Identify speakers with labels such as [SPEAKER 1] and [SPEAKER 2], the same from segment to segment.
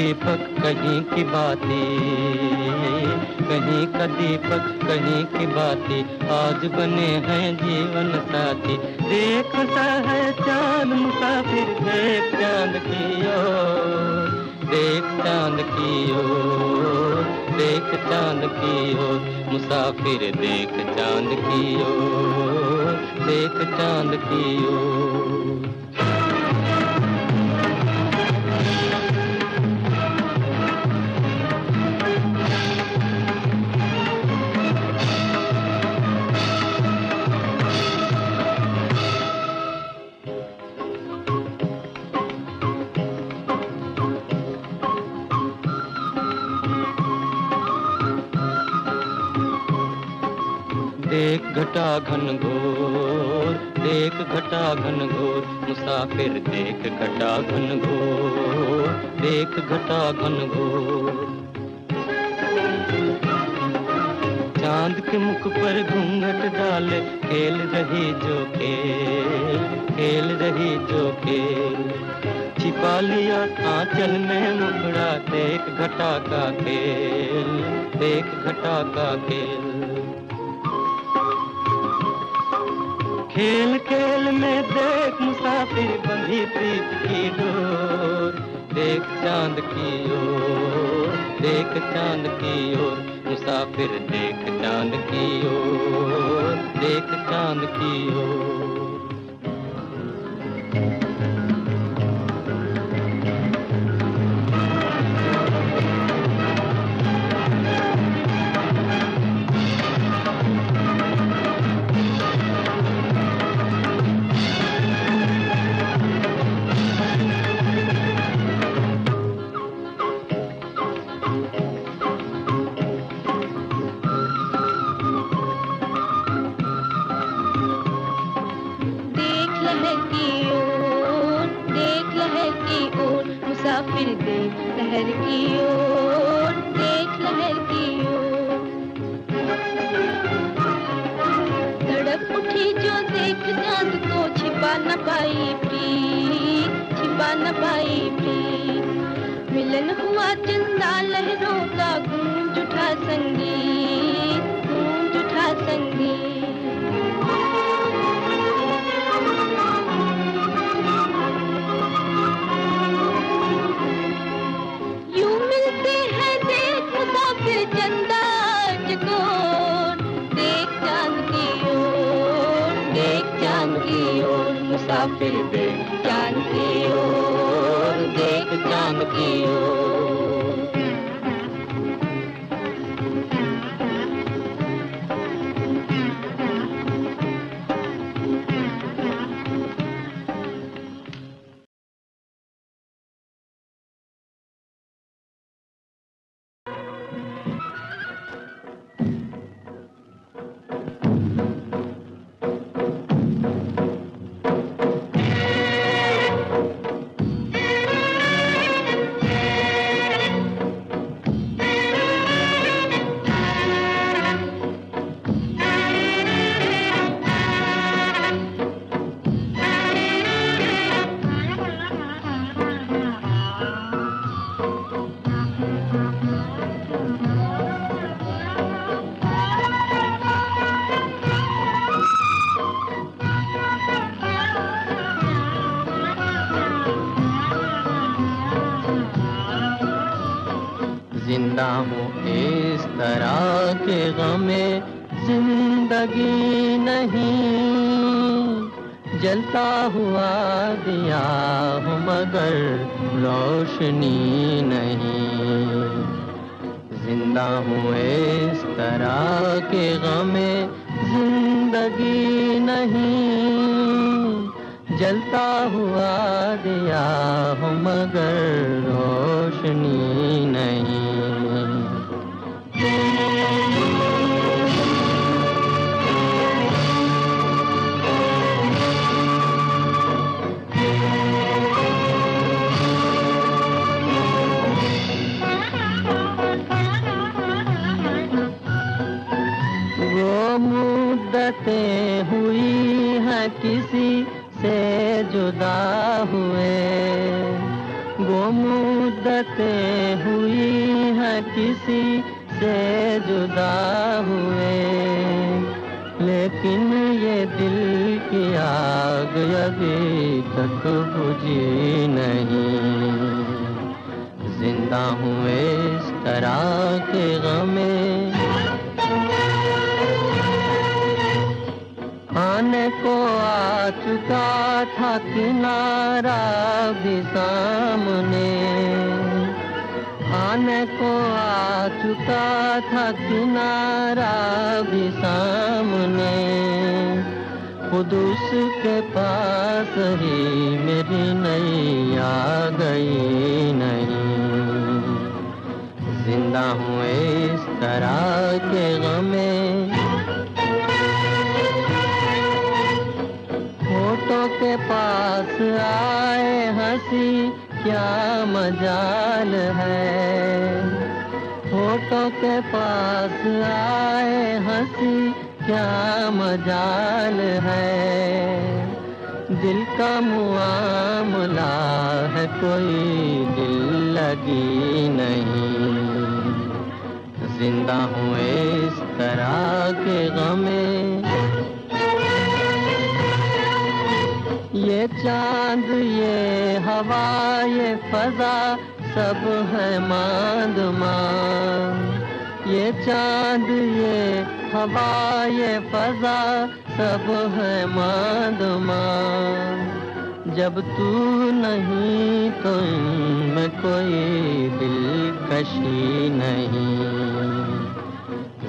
[SPEAKER 1] दीपक कहीं की बातें। कहीं का दीपक, कहीं की बातें। आज बने हैं जीवन साथी। देखता है चाँद मुसाफिर देख चाँद की ओर। देख चाँद की ओर, देख चाँद की ओर। मुसाफिर देख चाँद की ओर, देख चाँद की ओर। घन घोर, देख घटा घन घोर, मुसाफिर देख घटा घन घोर, देख घटा घन घोर। चाँद के मुख पर घूंघट डाले, खेल रही जो खेल खेल रही जो खेल। छिपा लिया आंचल में मुखड़ा, देख घटा का खेल, देख घटा का खेल। खेल खेल में देख मुसाफिर बंधी प्रीत की डोर। देख चाँद की ओर, देख चाँद की ओर, मुसाफिर देख चाँद की ओर, देख चाँद की ओर।
[SPEAKER 2] मुसाफिर देख लहर की ओर, देख लहर की ओर। धड़क उठी जो देख, चाँद को छिपा न पाई प्रीत, छिपा न पाई प्रीत। मिलन हुआ चंदा लहरों का गूंज उठा संगीत। मुसाफिर देख चाँद की ओर देख चाँद की ओर।
[SPEAKER 1] ज़िंदा हूँ इस तरह के गमे ज़िंदगी नहीं। जलता हुआ दिया हूँ मगर रोशनी नहीं। ज़िंदा हूँ इस तरह के गमे ज़िंदगी नहीं। जलता हुआ दिया हूँ मगर रोशनी नहीं। किसी से जुदा हुए।
[SPEAKER 3] लेकिन ये दिल की आग अभी तक बुझी नहीं। ज़िंदा हूँ इस तरह के गमे। आने को आ चुका था किनारा भी सामने। आने को आ चुका था किनारा भी सामने। खुद उसके पास ही मेरी नहीं आ गई नहीं ज़िंदा हूँ इस तरह के गमे। फ़ोटो के पास आए हँसी। क्या मजाल है? फ़ोटो के पास आए हँसी, क्या मजाल है? दिल का मुआमला है, कोई दिल लगी नहीं। ज़िंदा हूँ इस तरह के गमे चाँद, ये हवा, ये फजा, सब है मांद मांग ये चाँद, ये हवा, ये फजा, सब है मांद मांग जब तू नहीं तो इनमें कोई दिलकशी नहीं।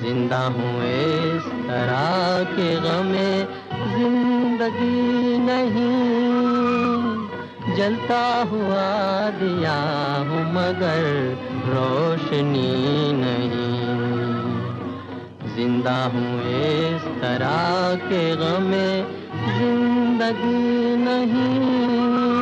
[SPEAKER 3] ज़िंदा हूँ इस तरह के गमे ज़िंदगी नहीं, जलता हुआ दिया हूँ मगर रोशनी नहीं। ज़िंदा हूँ इस तरह के गमे ज़िंदगी नहीं।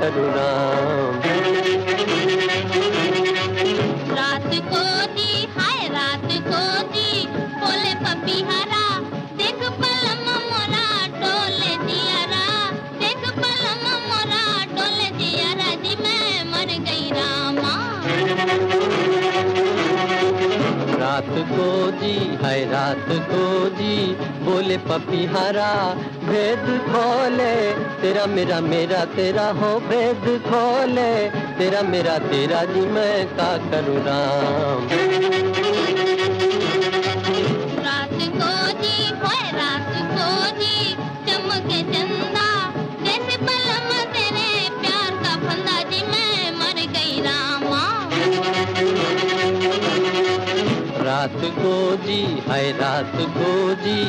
[SPEAKER 4] मैं
[SPEAKER 3] का करूँ राम
[SPEAKER 4] रात को जी, हाय रात को जी, बोले पपीहरा देख पल मोरा, डोले दियारा देख पल मोरा, डोले दियारा जी मैं मर गई रामा।
[SPEAKER 3] रात को जी है रात को जी बोले पपीहारा भेद खोले तेरा मेरा मेरा तेरा हो भेद खोले तेरा मेरा तेरा जी मैं का करूँ राम।
[SPEAKER 4] रात को जी रात को जी चमके चंदा जैसे पलम तेरे प्यार का फंदा जी मैं मर गई रामा।
[SPEAKER 3] रात को जी है रात को जी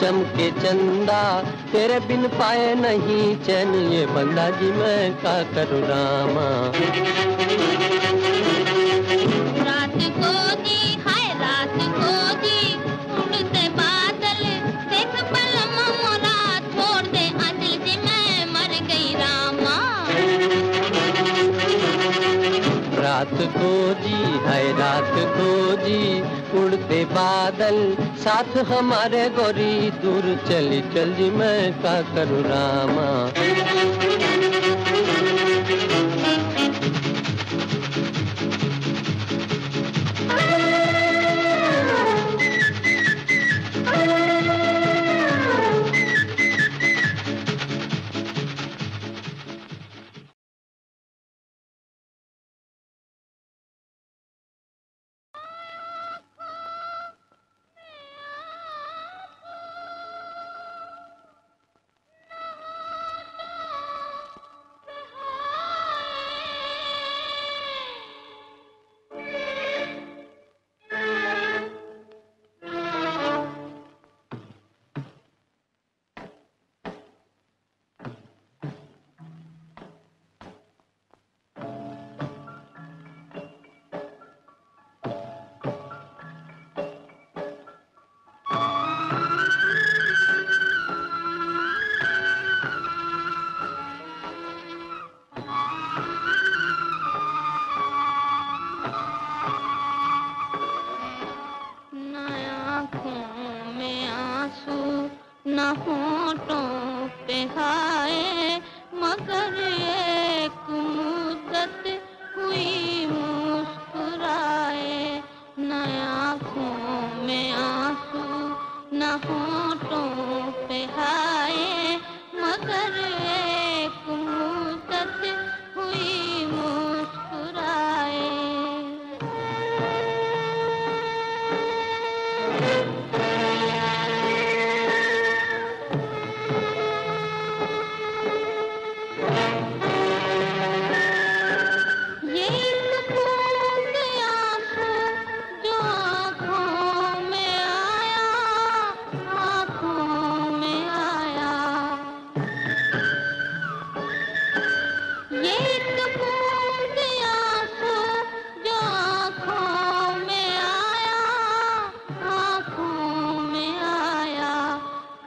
[SPEAKER 3] चमके चंदा तेरे बिन पाए नहीं चैन ये बंदा जी मैं का करूँ रामा?
[SPEAKER 4] रात को जी हाय रात को जी उड़ते बादल देख पलम मोरा छोड़ दे आंचल जी मैं मर गई रामा।
[SPEAKER 3] को जी है रात को जी उड़ते बादल साथ हमारे गोरी दूर चली चल जी मैं का करू रामा।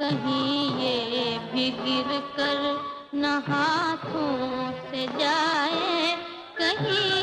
[SPEAKER 4] कहीं ये भी गिर कर न हाथों से जाए कहीं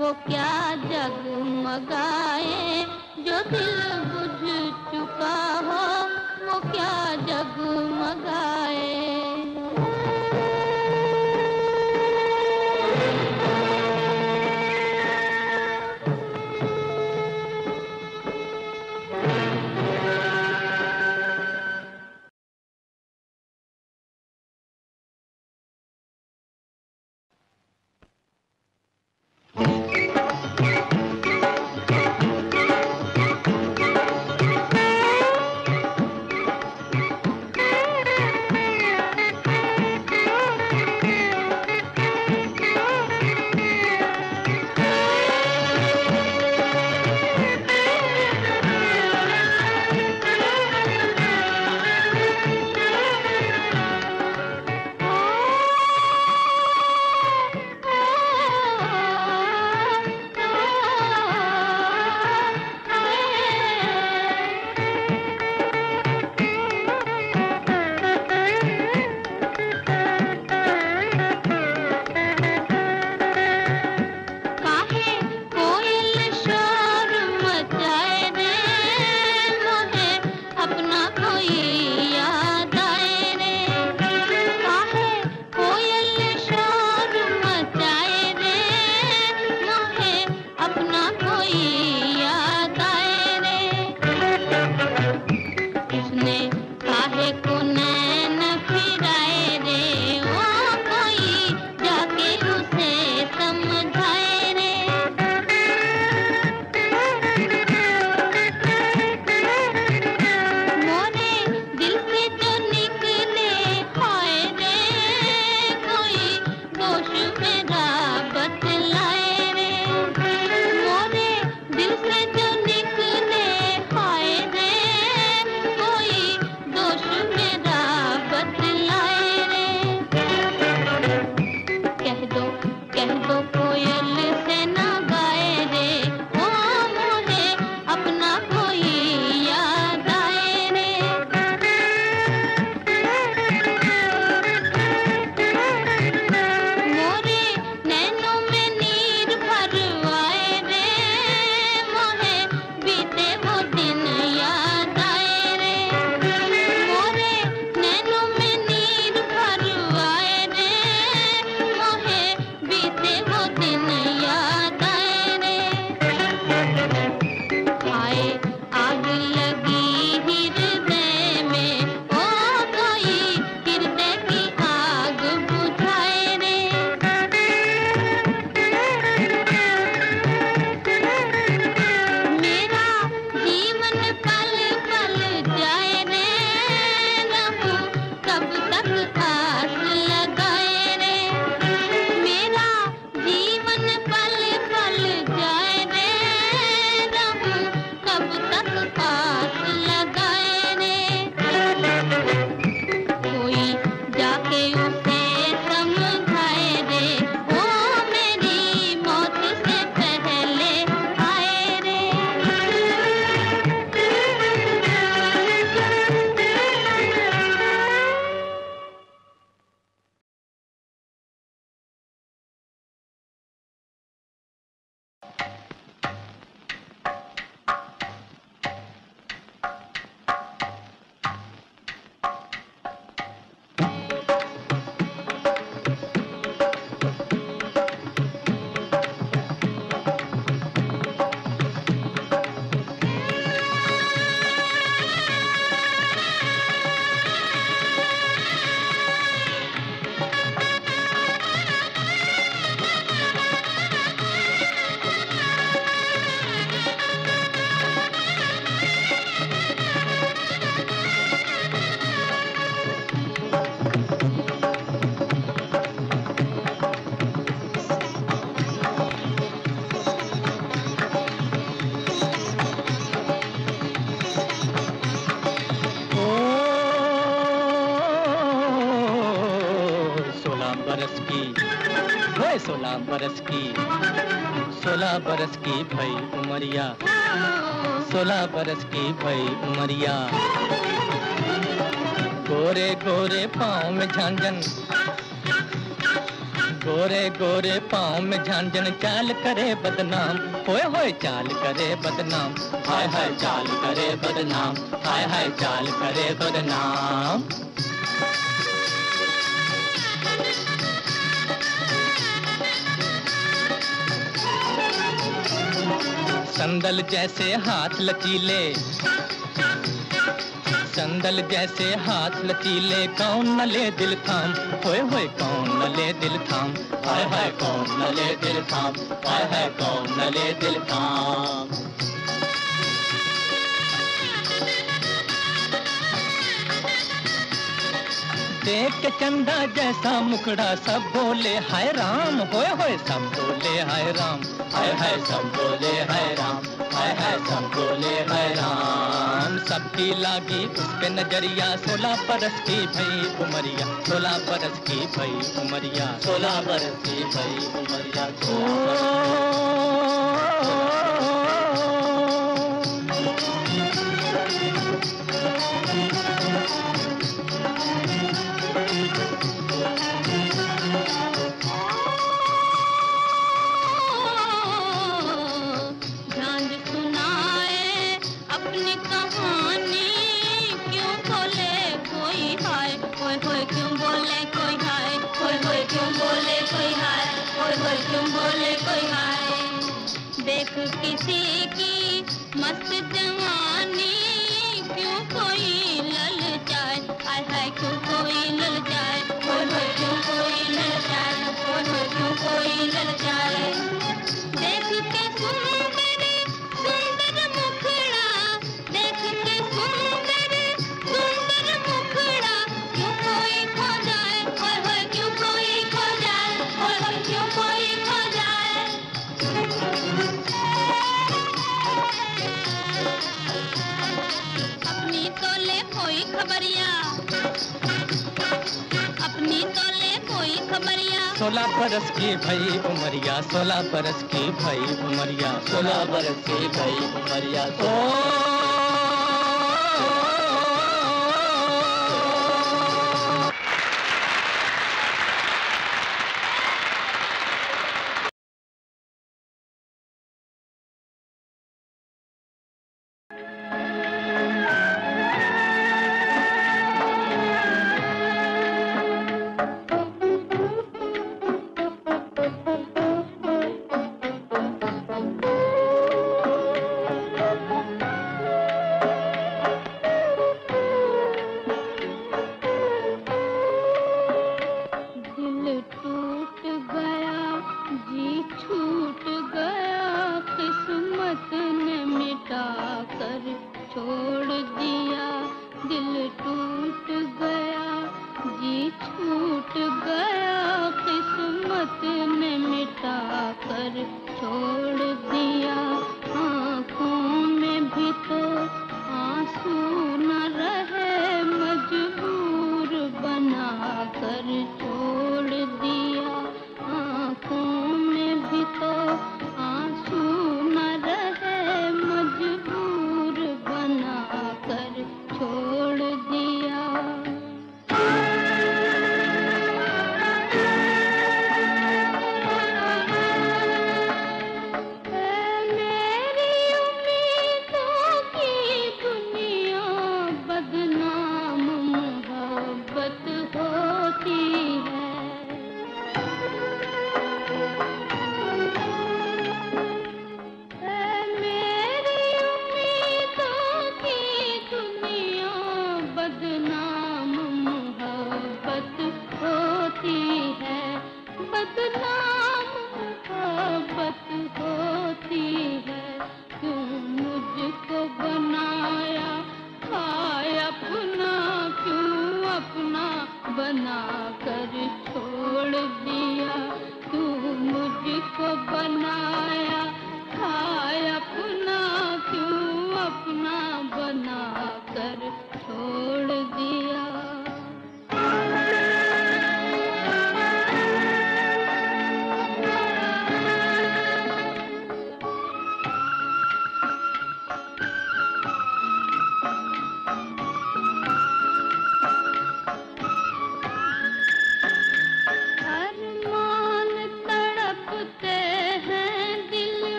[SPEAKER 4] वो क्या जग मगाए जो दिल बुझ चुका हो वो क्या जग मगाए
[SPEAKER 5] सोलह बरस की, सोलह बरस की भई उमरिया, सोलह बरस की भई उमरिया। गोरे गोरे पाँव में झांझन, गोरे गोरे पाँव में झांझन, चाल करे बदनाम, होए होए चाल करे बदनाम, हाय हाय चाल करे बदनाम, हाय हाय चाल करे बदनाम। संदल जैसे हाथ लचीले। संदल जैसे हाथ लचीले, कौन न ले दिल थाम? होए होए, कौन न ले दिल थाम? हाय हाय, कौन न ले दिल थाम? हाय हाय, कौन न ले दिल थाम? देख चंदा जैसा मुखड़ा, सब बोले हाय राम, होए होए, सब बोले हाय राम। हाय हाय सब बोले है राम। हाय हाय सब बोले हाय राम। सबकी लागी उस पे नज़रिया सोलह बरस की भई उमरिया। सोलह बरस की भई उमरिया सोलह बरस की भई उमरिया। सोलह बरस की भई उमरिया सोलह बरस की भई उमरिया सोलह बरस की भई उमरिया।
[SPEAKER 4] कर